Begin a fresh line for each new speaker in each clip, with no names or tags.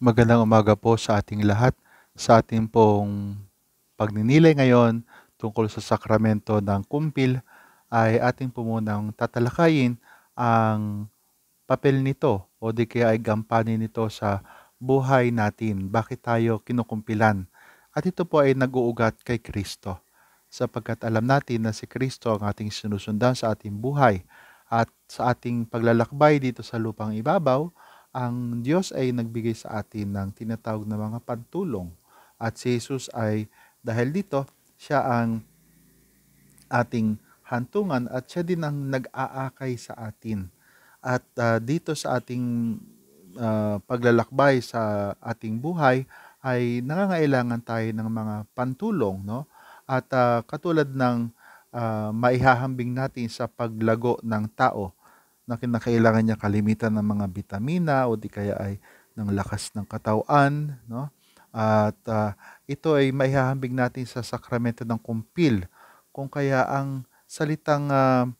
Magandang umaga po sa ating lahat. Sa ating pong pagninilay ngayon tungkol sa sakramento ng kumpil ay ating po munang tatalakayin ang papel nito o di kaya ay gampanin nito sa buhay natin. Bakit tayo kinukumpilan? At ito po ay nag-uugat kay Kristo sapagkat alam natin na si Kristo ang ating sinusundan sa ating buhay at sa ating paglalakbay dito sa lupang ibabaw ang Diyos ay nagbigay sa atin ng tinatawag na mga pantulong. At si Jesus ay dahil dito, siya ang ating hantungan at siya din ang nag-aakay sa atin. At uh, dito sa ating uh, paglalakbay sa ating buhay ay nangangailangan tayo ng mga pantulong, no? At uh, katulad ng uh, maihahambing natin sa paglago ng tao, na kinakailangan niya kalimitan ng mga bitamina o di kaya ay ng lakas ng katawan, no? At uh, ito ay maihahambing natin sa sakramento ng kumpil. Kung kaya ang salitang uh,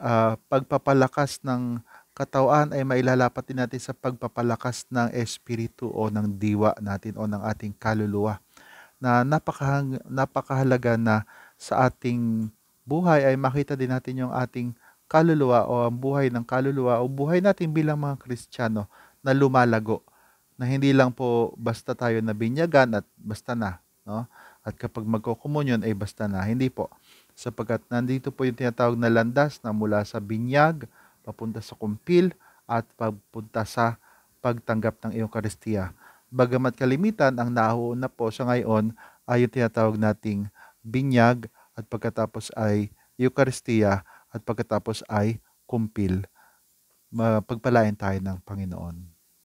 uh, pagpapalakas ng katawan ay mailalapat din natin sa pagpapalakas ng espiritu o ng diwa natin o ng ating kaluluwa na napakahang, napakahalaga na sa ating buhay ay makita din natin yung ating kaluluwa o ang buhay ng kaluluwa o buhay natin bilang mga Kristiyano na lumalago na hindi lang po basta tayo nabinyagan at basta na, no? At kapag magkokomunyon ay basta na, hindi po. Sapagkat nandito po yung tinatawag na landas na mula sa binyag, papunta sa kumpil, at papunta sa pagtanggap ng iyong karistiya. Bagamat kalimitan, ang nahuuna po sa ngayon ay yung tinatawag nating binyag at pagkatapos ay Eucharistia at pagkatapos ay kumpil. Pagpalain tayo ng Panginoon.